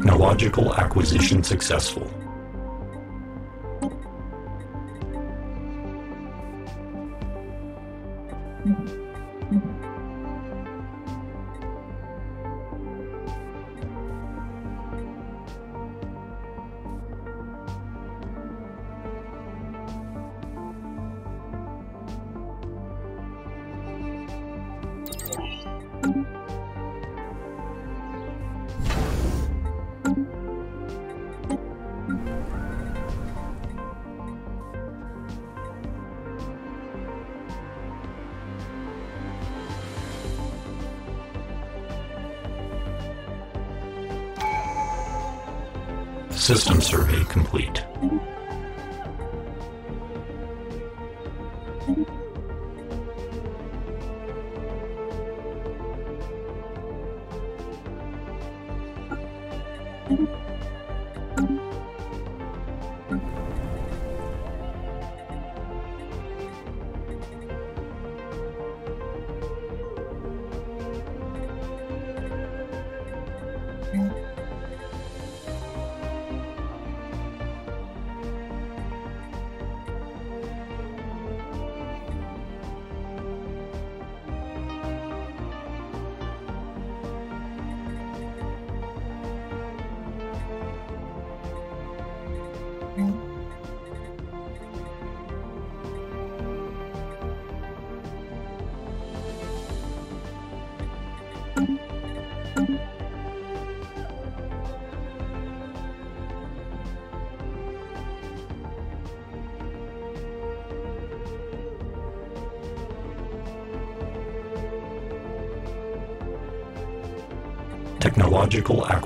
Technological acquisition successful.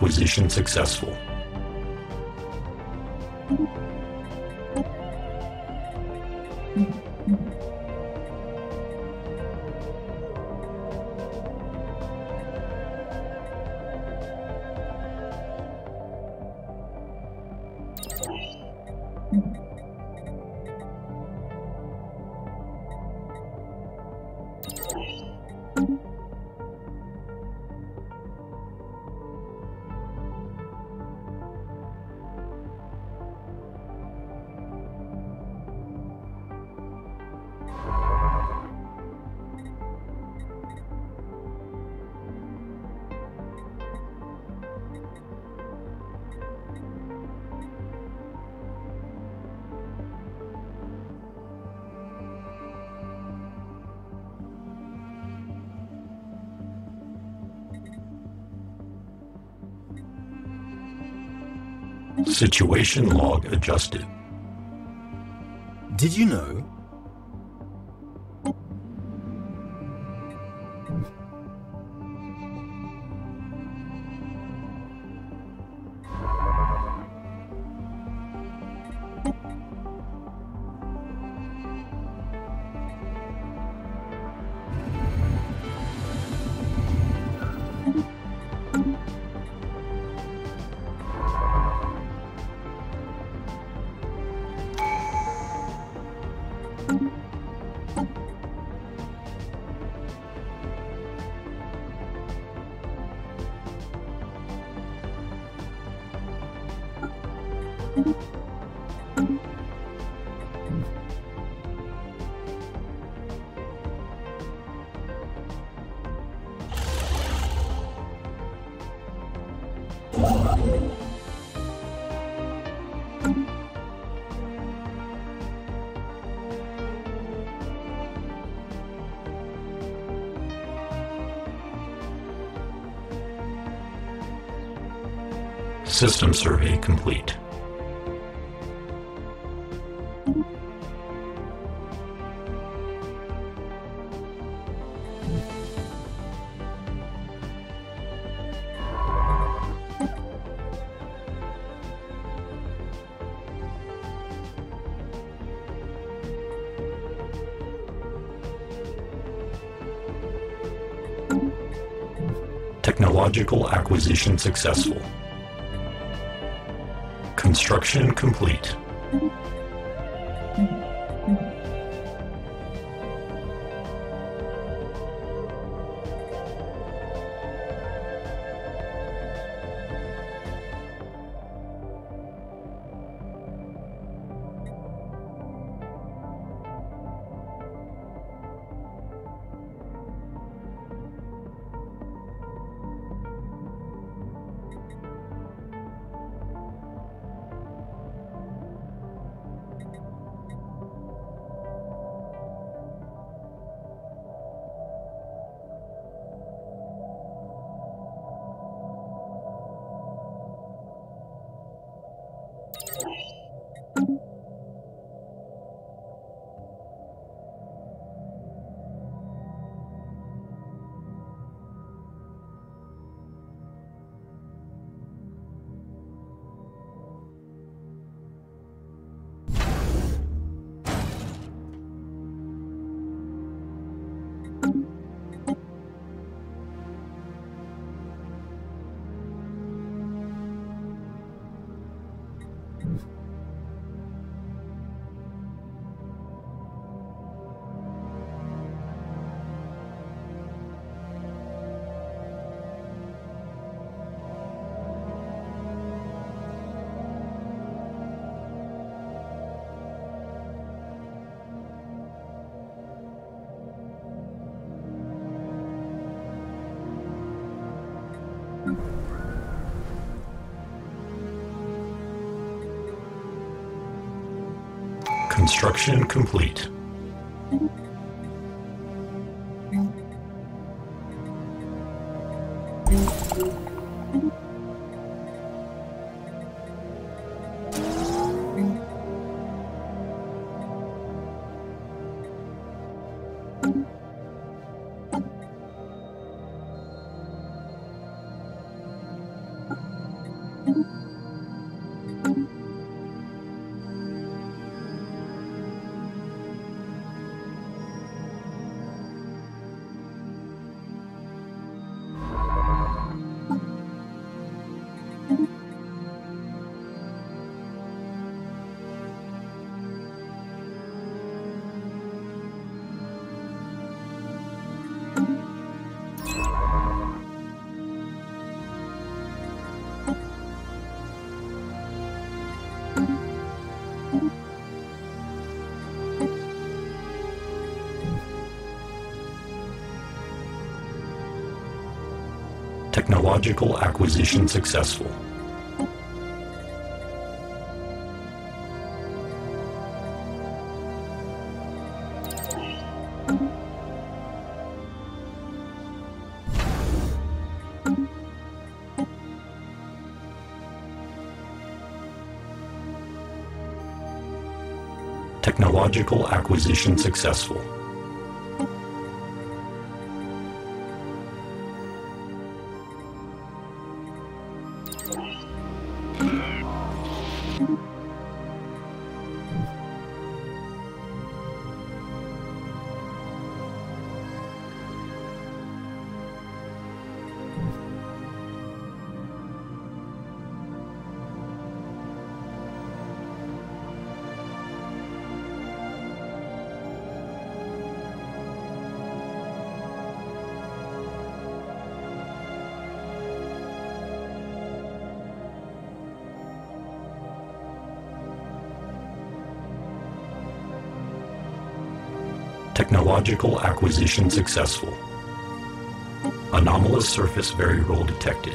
Acquisition successful. Situation log adjusted. Did you know? System survey complete. Technological acquisition successful. Construction complete. Construction complete. Technological acquisition successful. Technological acquisition successful. Technological acquisition successful. Anomalous surface variable detected.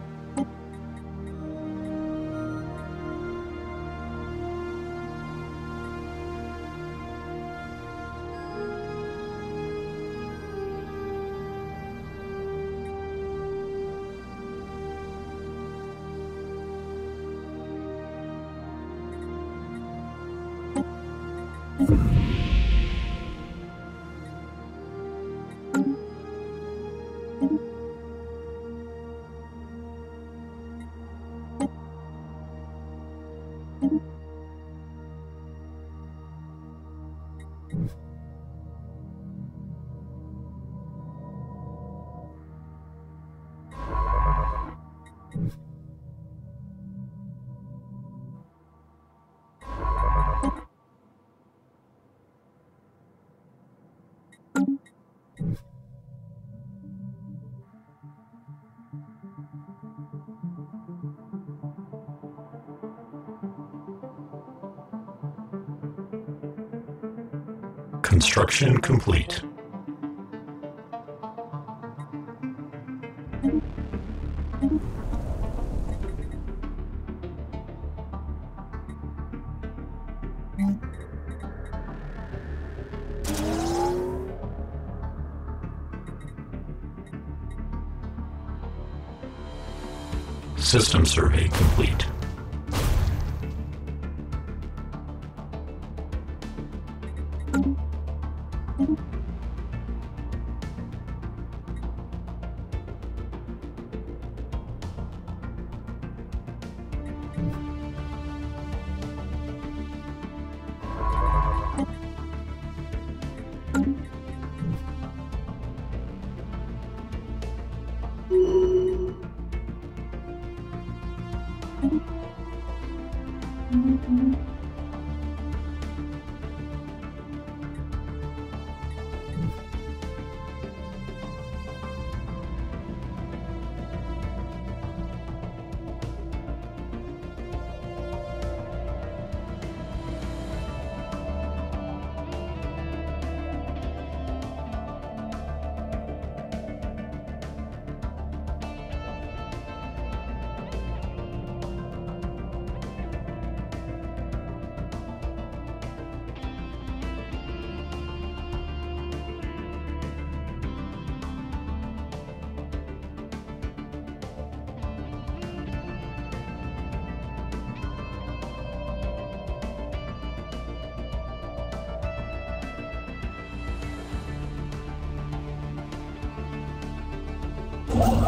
Construction complete. System survey complete.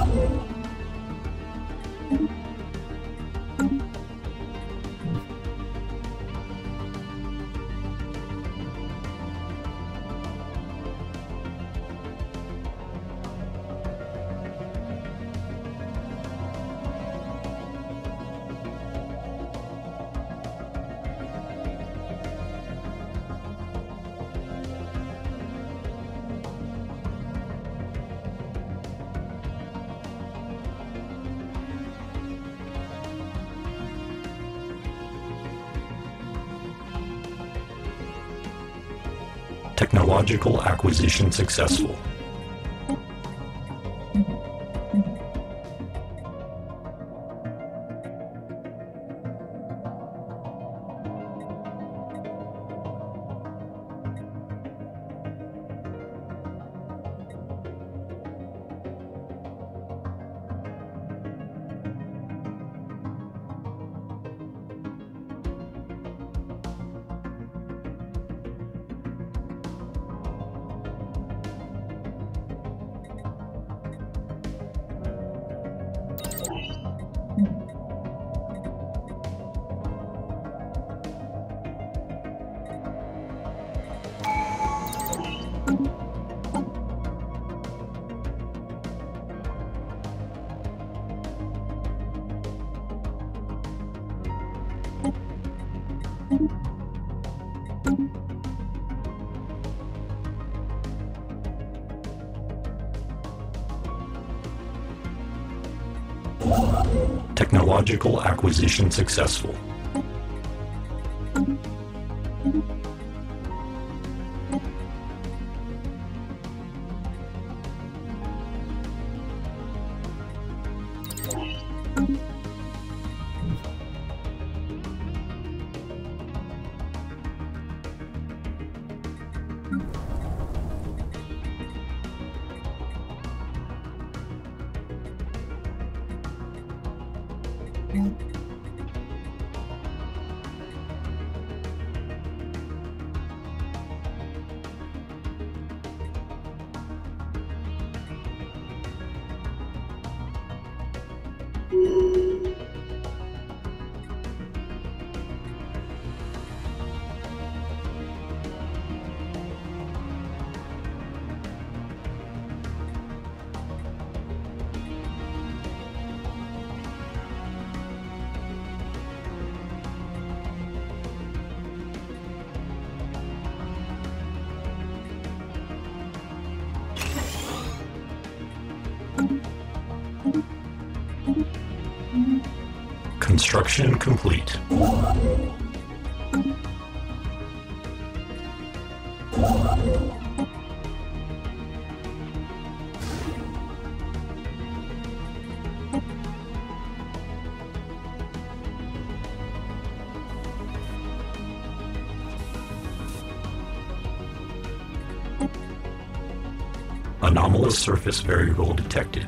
Whoa. Technological acquisition successful. Technological acquisition successful. Construction complete. Anomalous surface variable detected.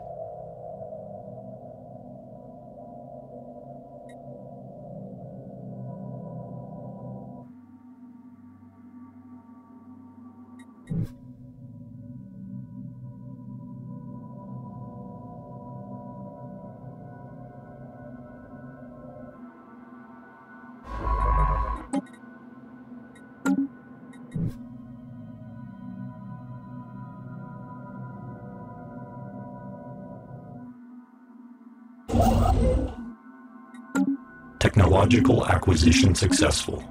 Technological acquisition successful.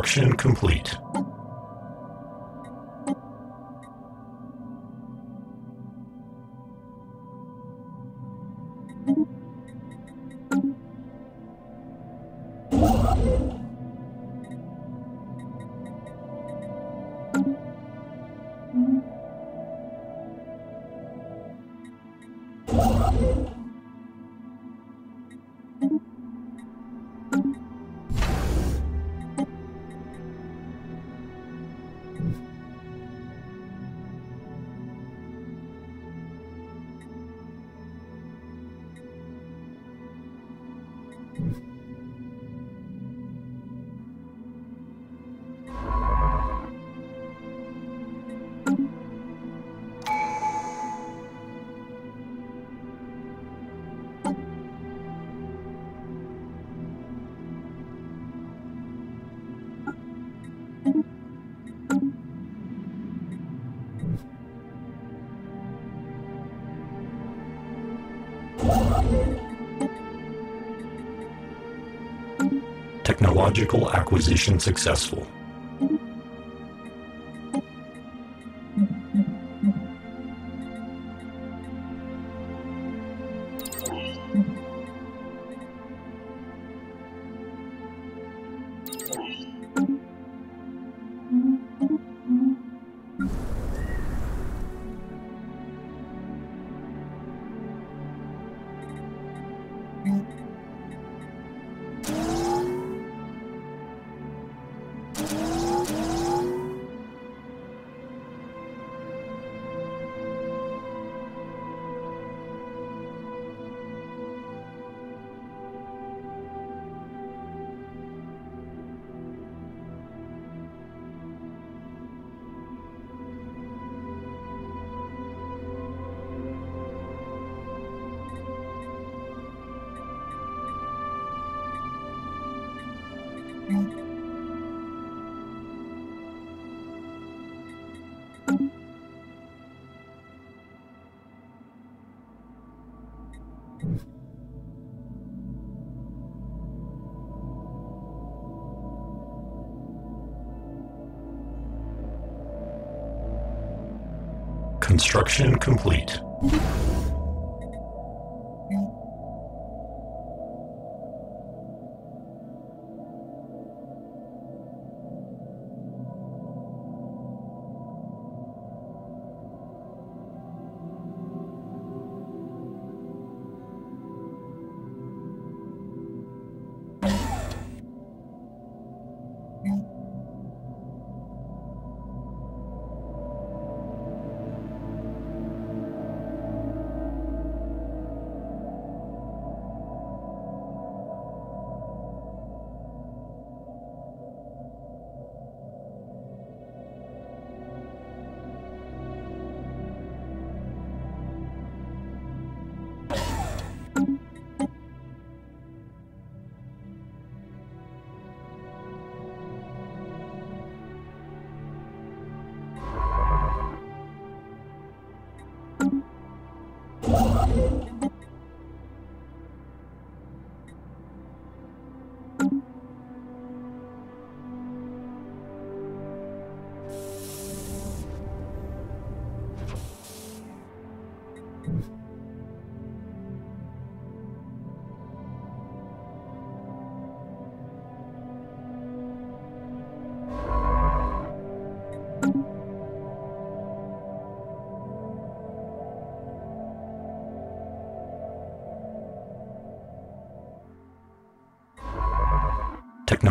Construction complete. Technological acquisition successful. Construction complete.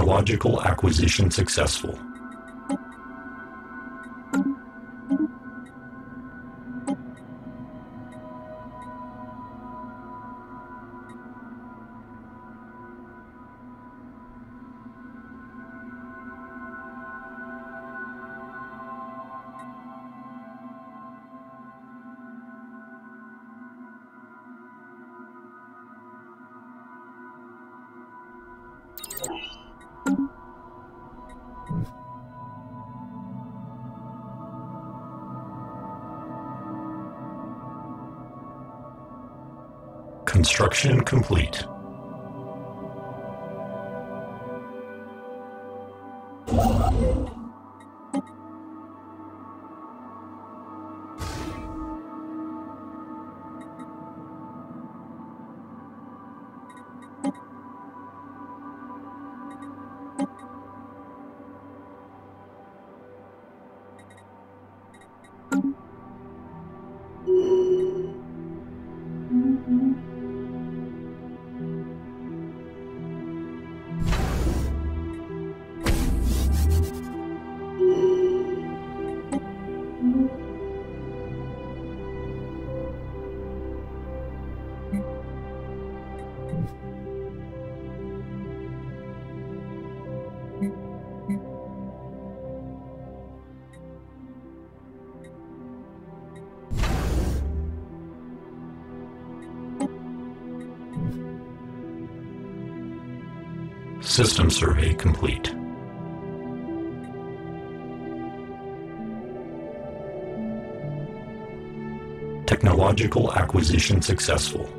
Technological acquisition successful. Construction complete. System survey complete. Technological acquisition successful.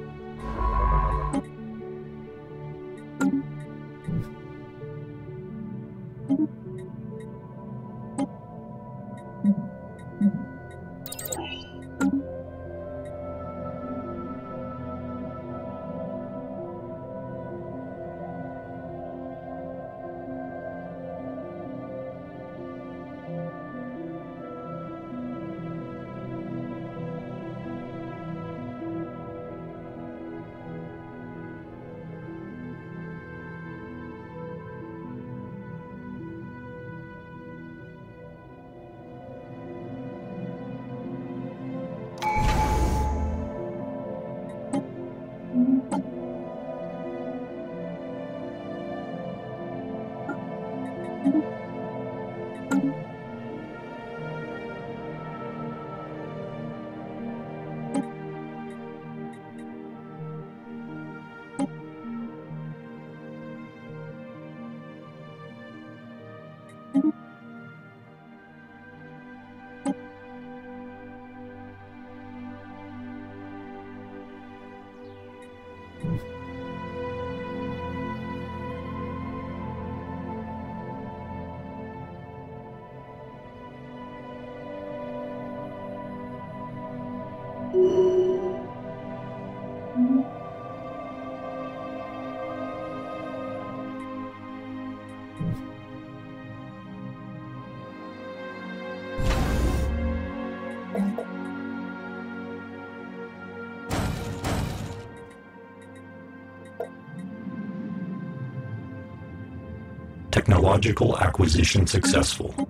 Technological acquisition successful.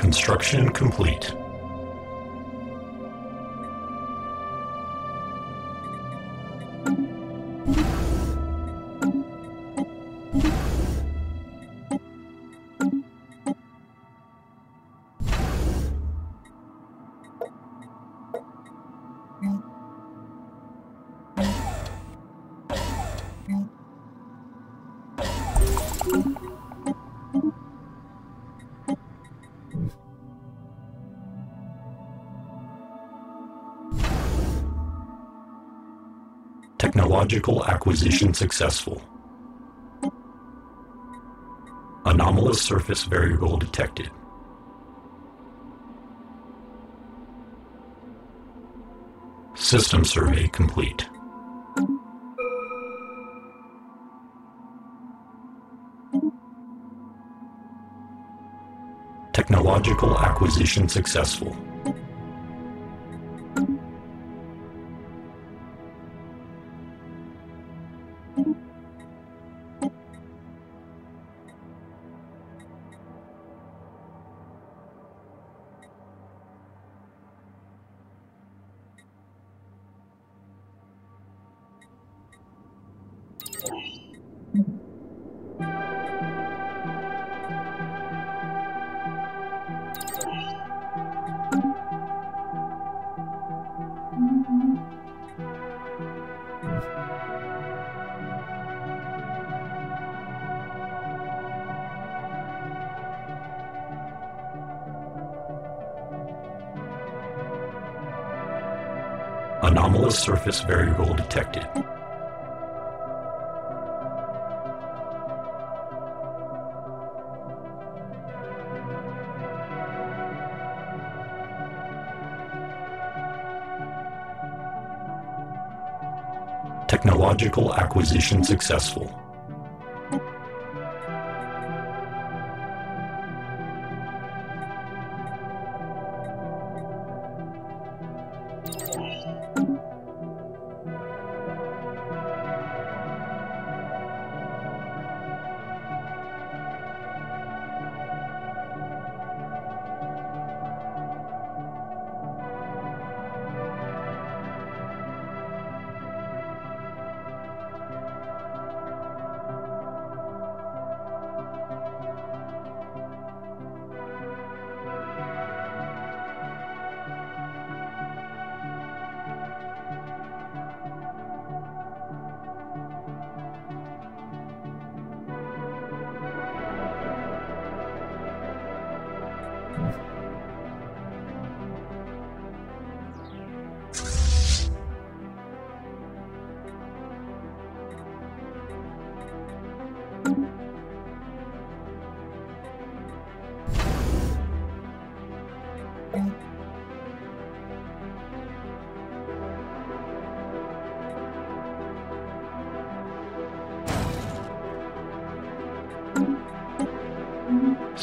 Construction complete. Technological acquisition successful. Anomalous surface variable detected. System survey complete. Technological acquisition successful. Surface variable detected. Technological acquisition successful.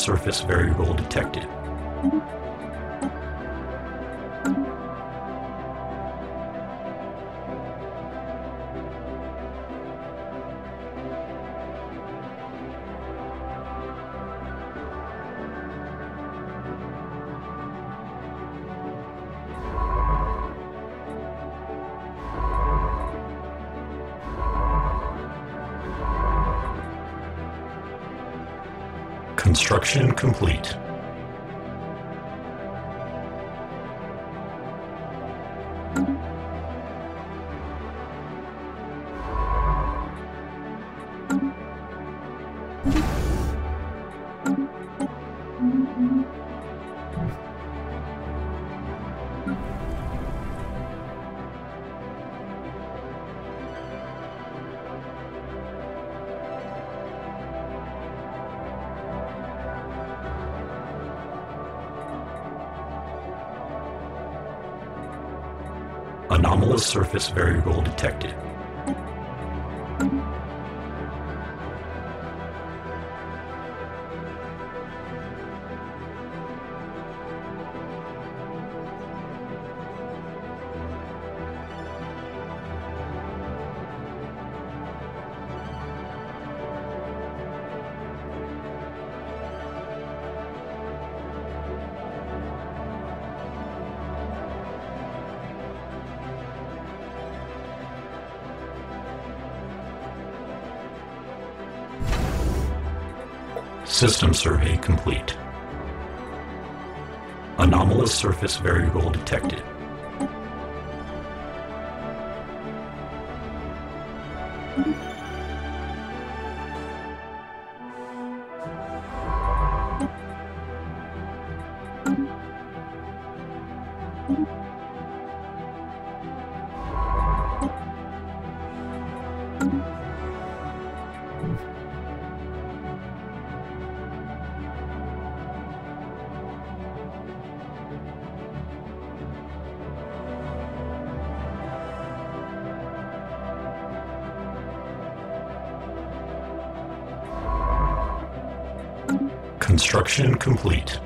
Surface variable detected. Construction complete. Anomalous surface variable detected. System survey complete. Anomalous surface variable detected. Construction complete.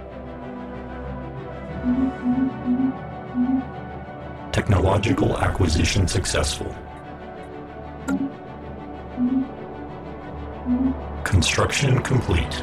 Technological acquisition successful. Construction complete.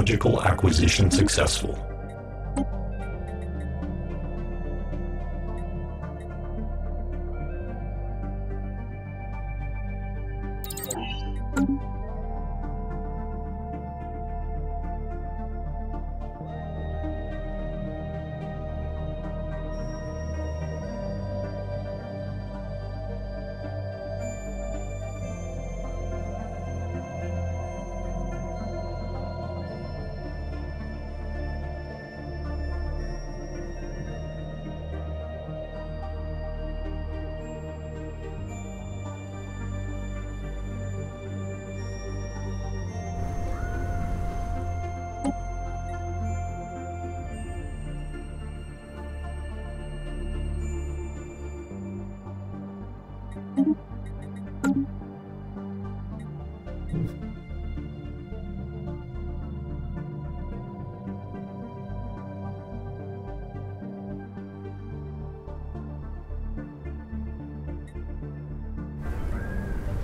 Technological acquisition successful.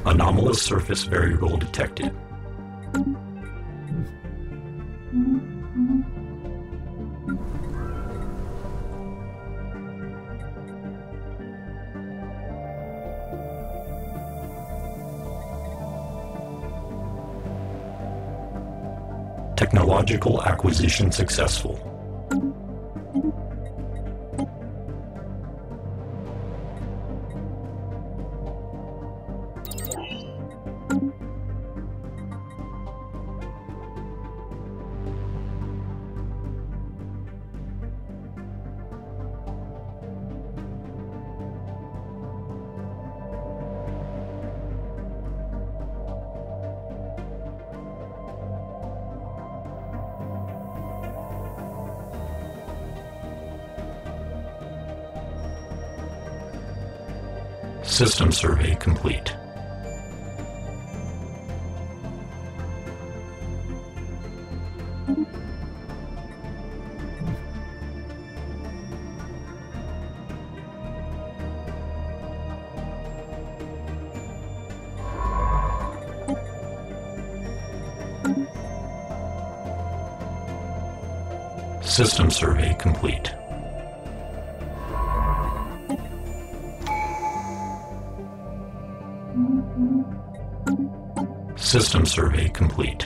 Anomalous surface variable detected. Technological acquisition successful. System survey complete. System survey complete. System survey complete.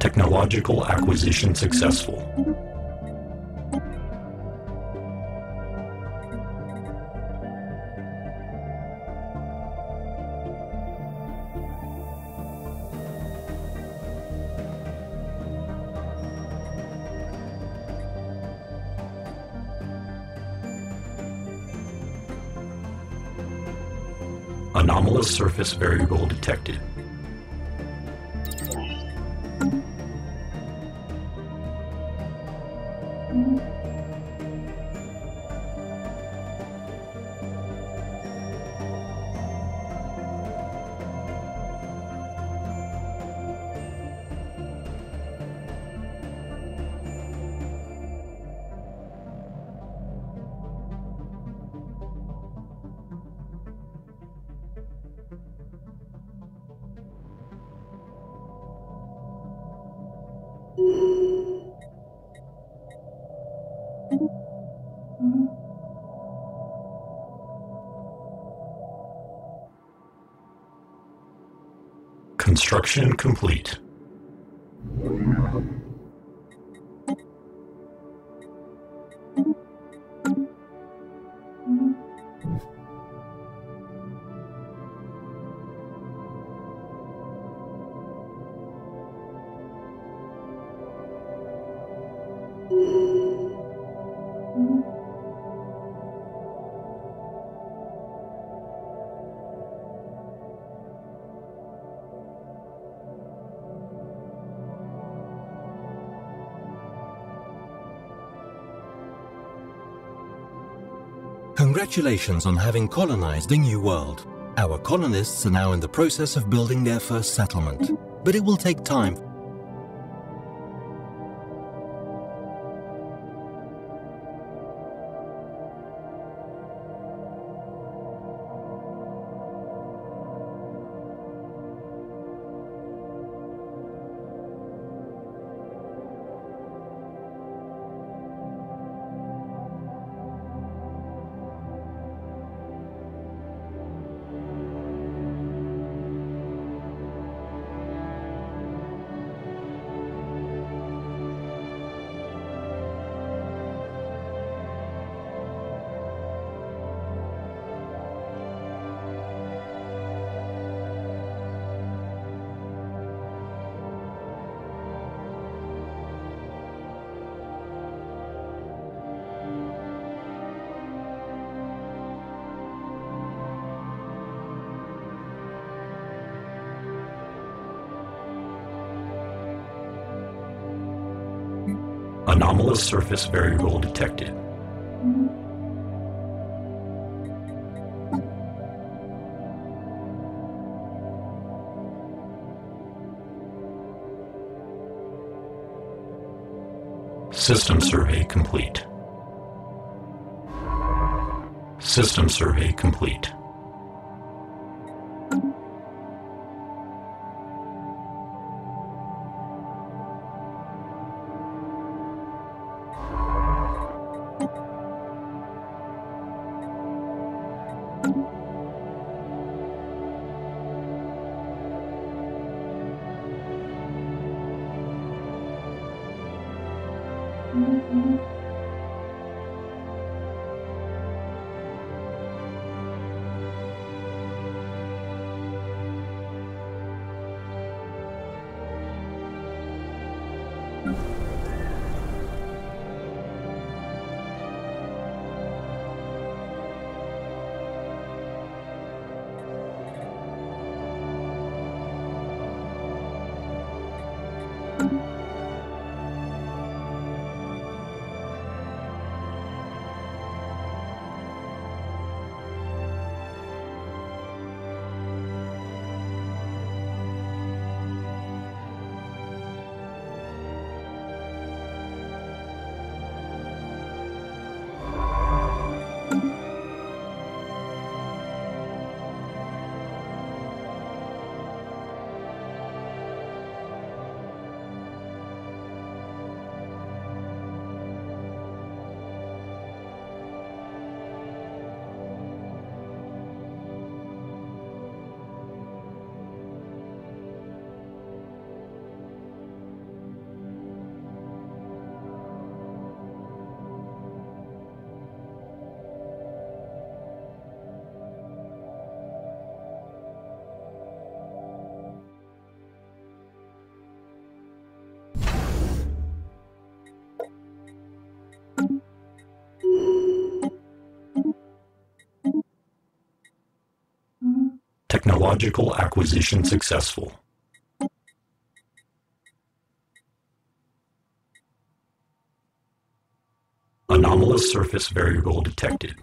Technological acquisition successful. Surface variable detected. Construction complete. Congratulations on having colonized a new world. Our colonists are now in the process of building their first settlement, but it will take time. Surface variable detected. System survey complete. System survey complete. Technological acquisition successful. Anomalous surface variable detected.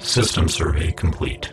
System survey complete.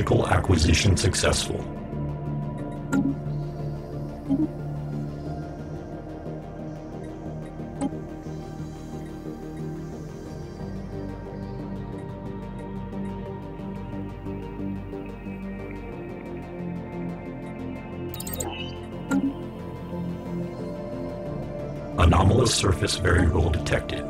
Technological acquisition successful. Anomalous surface variable detected.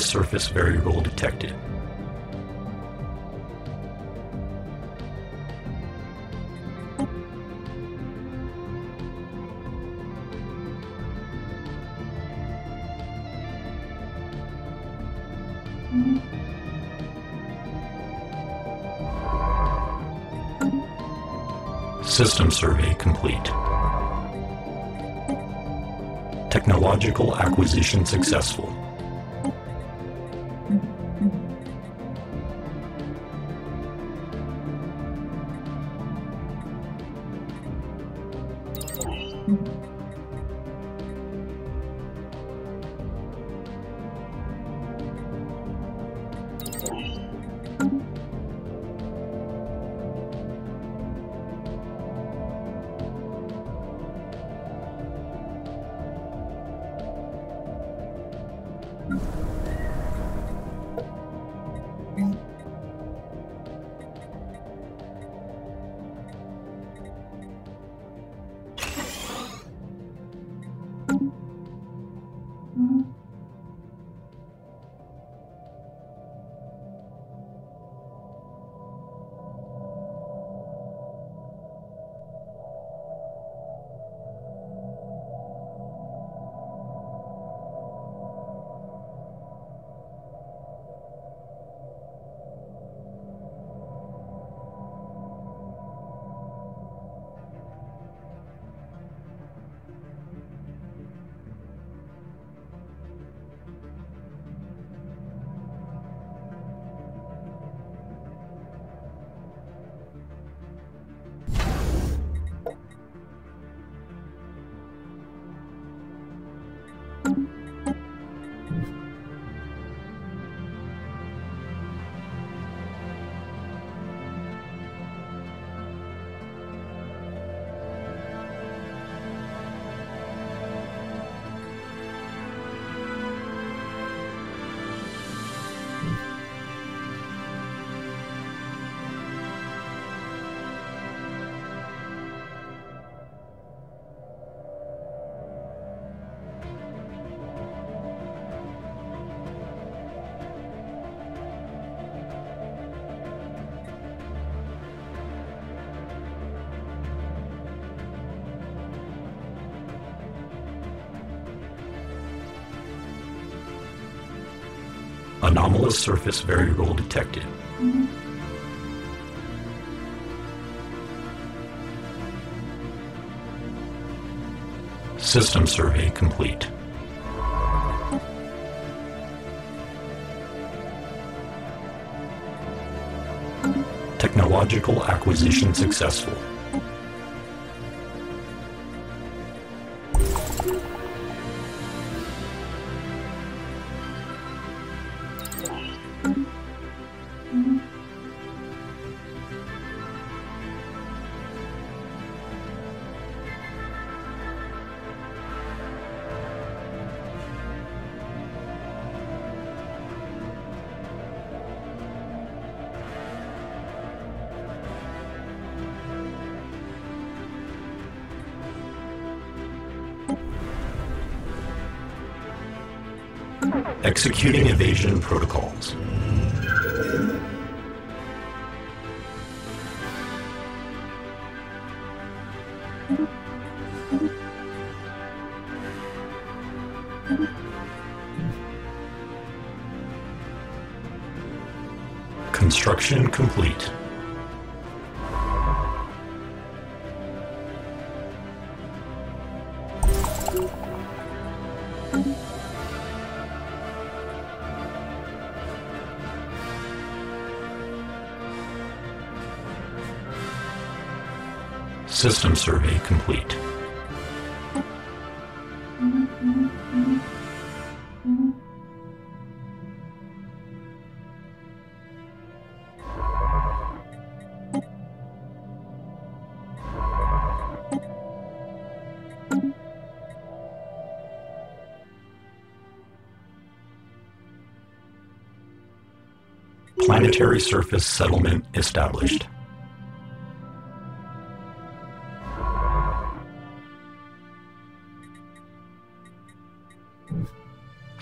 Surface variable detected. System survey complete. Technological acquisition successful. Anomalous surface variable detected. System survey complete. Technological acquisition successful. Evasion protocols. Construction complete. System survey complete. Planetary surface settlement established.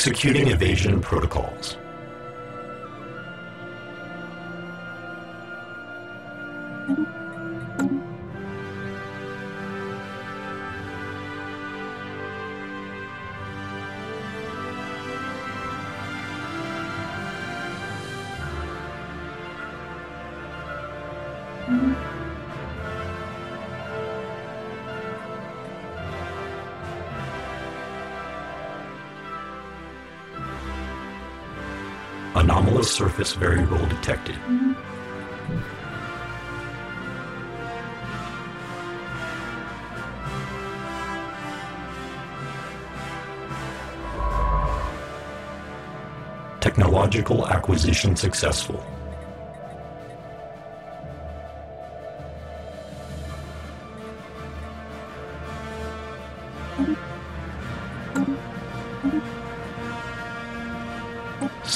Executing evasion protocols. Anomalous surface variable detected. Technological acquisition successful.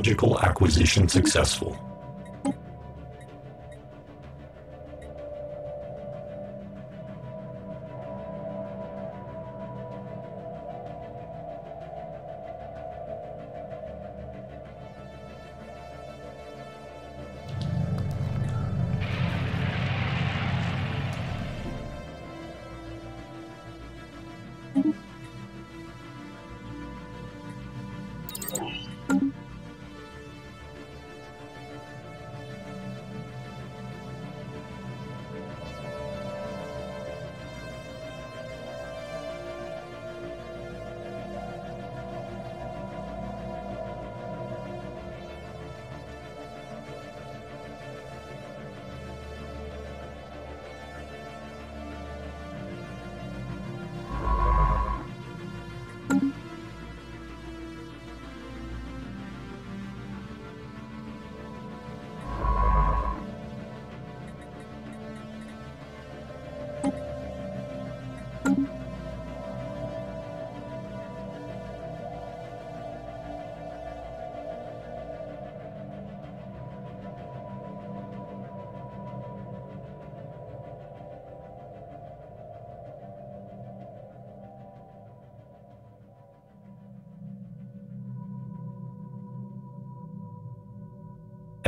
Technological acquisition successful.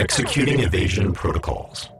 Executing evasion protocols.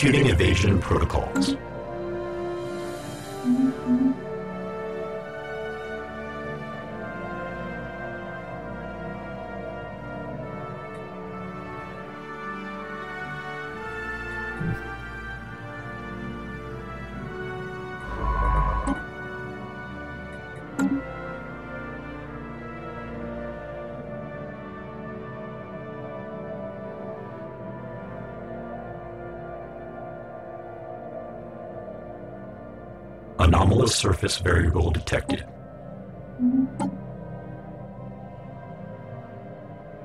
Executing evasion protocols. Surface variable detected.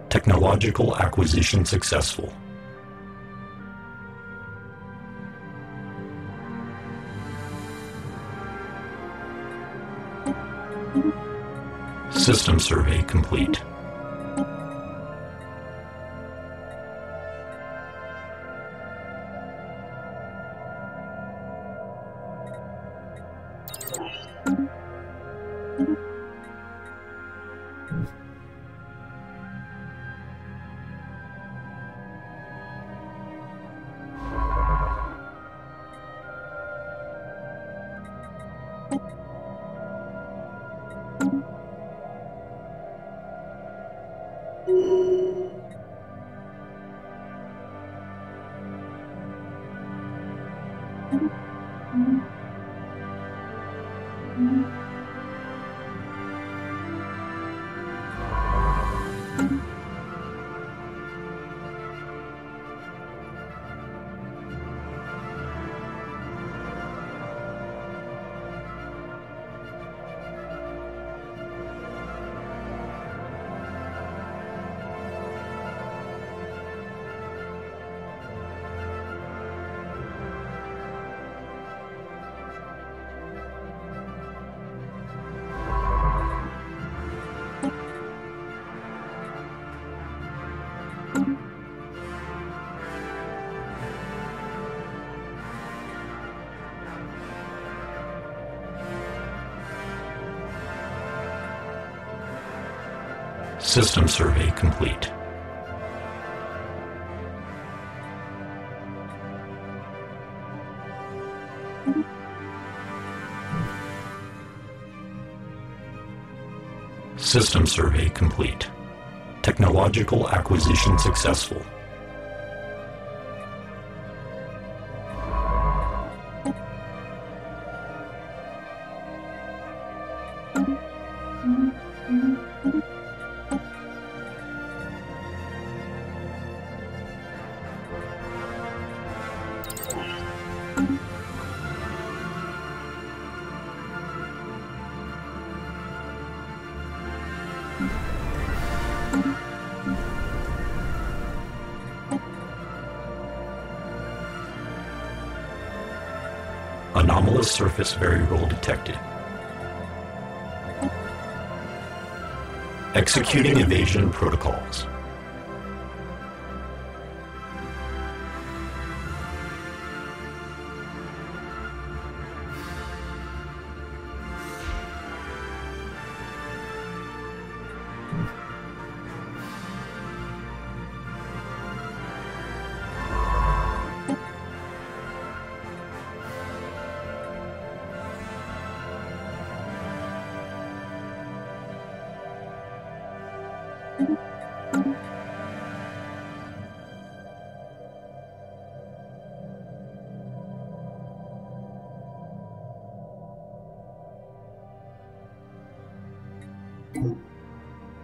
Technological acquisition successful. System survey complete. Hum. System survey complete. System survey complete. Technological acquisition successful. Surface variable detected. Executing evasion protocols.